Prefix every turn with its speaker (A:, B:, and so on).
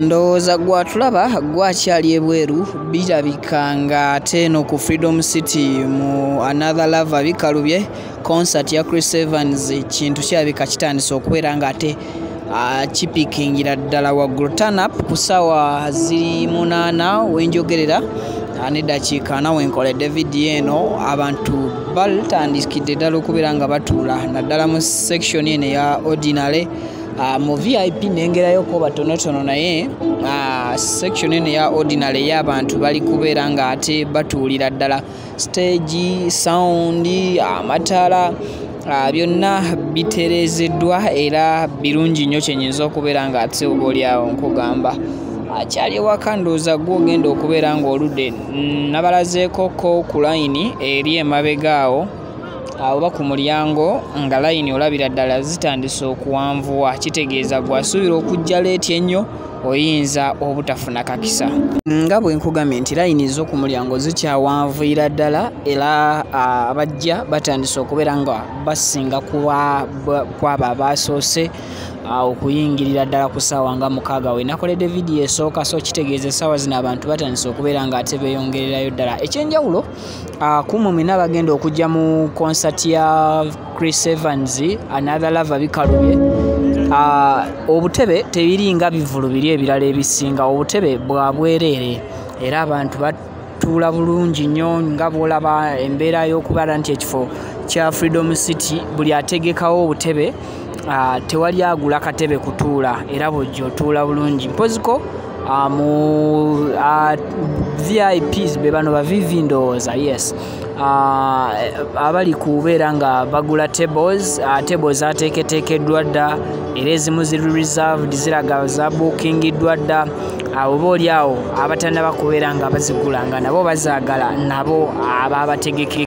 A: ndowooza gwatulaba gwakyali ebweru birabika nga ate eno ku freedom city mu another lava bikalubye concert ya chris evans kintu kirabika kitandise okubeera nga ate kipikingira ddala waggulu. Tanup ku ssaawa ziri munaana wenjogerera neddakiika ana wenkoledde vidiyo eno. Abantu batandikidde ddala okubeera nga batuula. Naddala mu section eno eya ordinary. Uh, mu vip nengerayoko batonotono naye uh, section eno ya ordinary ey'abantu bali kubeera nga ate batuulira ddala. Stage sound amataala uh, byonna bitereezeddwa era birungi nnyo kyenyinza okubeera nga ate oba oliawo nkugamba akyali ewaka ndowooza gwogenda okubeera ng'oludde nabalazeekoko ku layini eri emabega awo oba ku mulyango nga layini olabira ddala zitandise okuwanvuwa. Kitegeeza gwasuubira okujja leeti ennyo oyinza obutafuna kakisa. Nga bwe nkugambye nti layini zo ku mulyango zikyawanvuira ddala era abajja batandise okubeera nga basinga kwabo abasoose okuyingirira ddala ku ssaawa nga mukaaga we nakoledde vidiyo esooka so kitegeeza essaawa zino abantu batandise okubeera nga ate beeyongererayo ddala. Ekyenjawulo kumumi n'abagenda okujja mu konsati ya chris evans another lava bikalubye obutebe tebiringa bivulu biri ebirala ebisinga obutebe bwa bwereere. Era abantu batuula bulungi nnyo nga bwolaba embeera y'okubeera nti ekifo kya freedom city buli ategekawo obutebe tewali agula katebe kutuula era bwojja otuula bulungi. Mpoziko uh, mu uh, vips be bano bavivi ndowooza yes. Abali kubeera nga bagula tables tables ateeketeekeddwa dda era ezimu ziri reserved ziraga zabuukingiddwa dda. Oba oli awo abatannaba kubeera nga bazigula nga nabo bazaagala nabo ababategeke